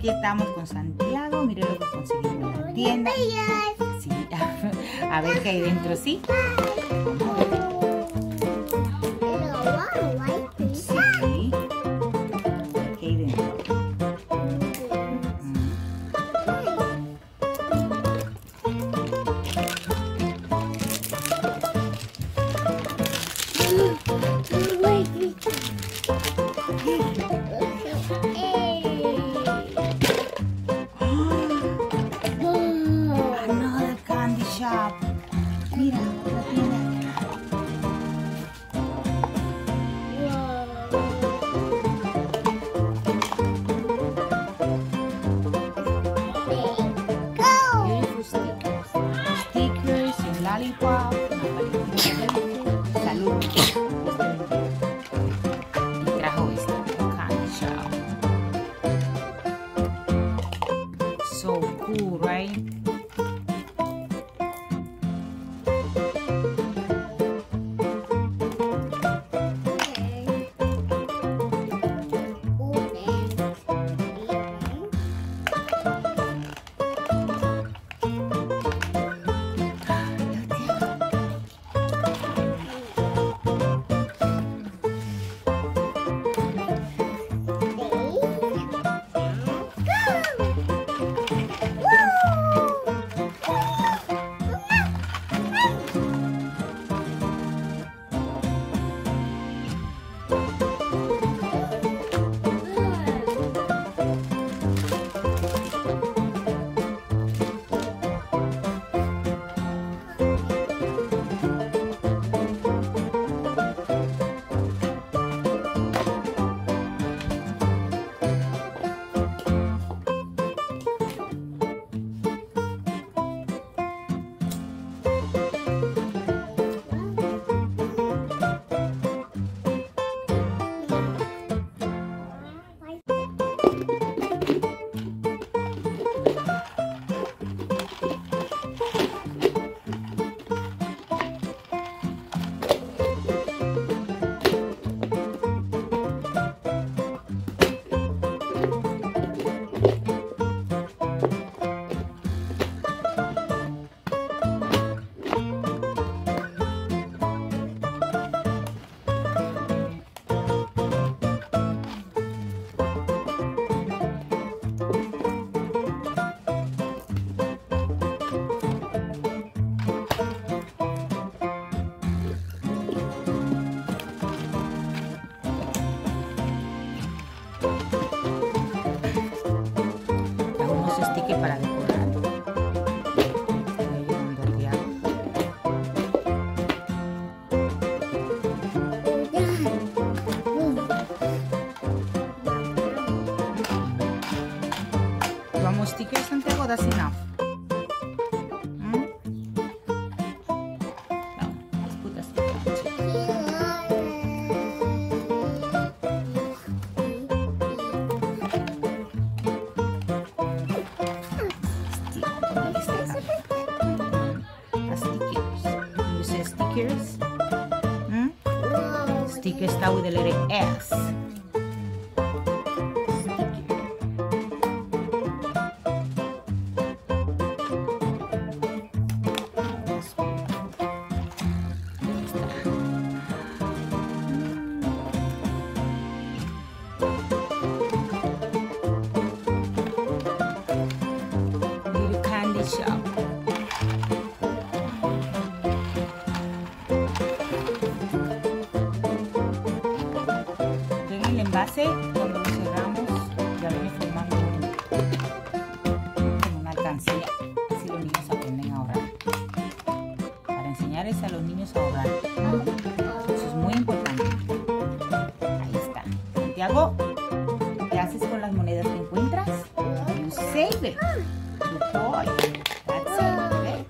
aquí estamos con Santiago. Mire lo que conseguimos en la tienda. Sí, a ver qué hay dentro, ¿sí? Sí. So cool, right? para decorar. Vamos stickers and te enough. Stickers? Mm? Sticker está with the letter S. Está. Little candy shop. It. Good boy. That's it. ¿ve?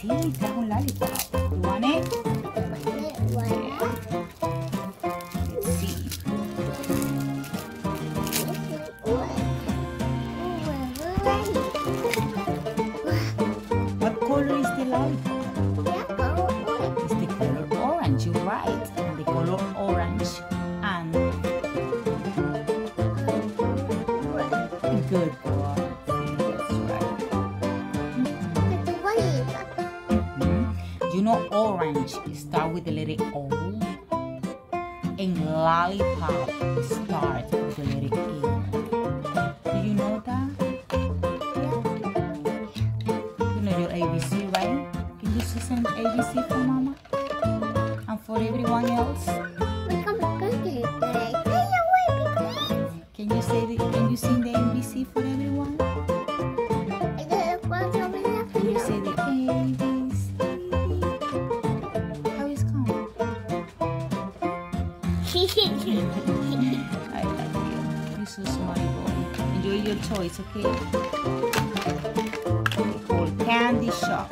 Sí, trajo un lollipop. You want it? Sí. bright the color orange and red. Good right. -hmm. You know orange start with the letter O and lollipop start with the letter E. Do you know that? Yeah. You know your ABC, right? Can you see some ABC for mama? For everyone else? Can you say the, can you sing the ABC for everyone? Can you say the ABC? How is come? I love you. You're so smart boy. Enjoy your toys, okay? Called Candy Shop.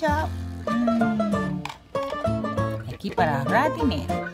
Candy Shop. Mm. Aquí para ahorrar dinero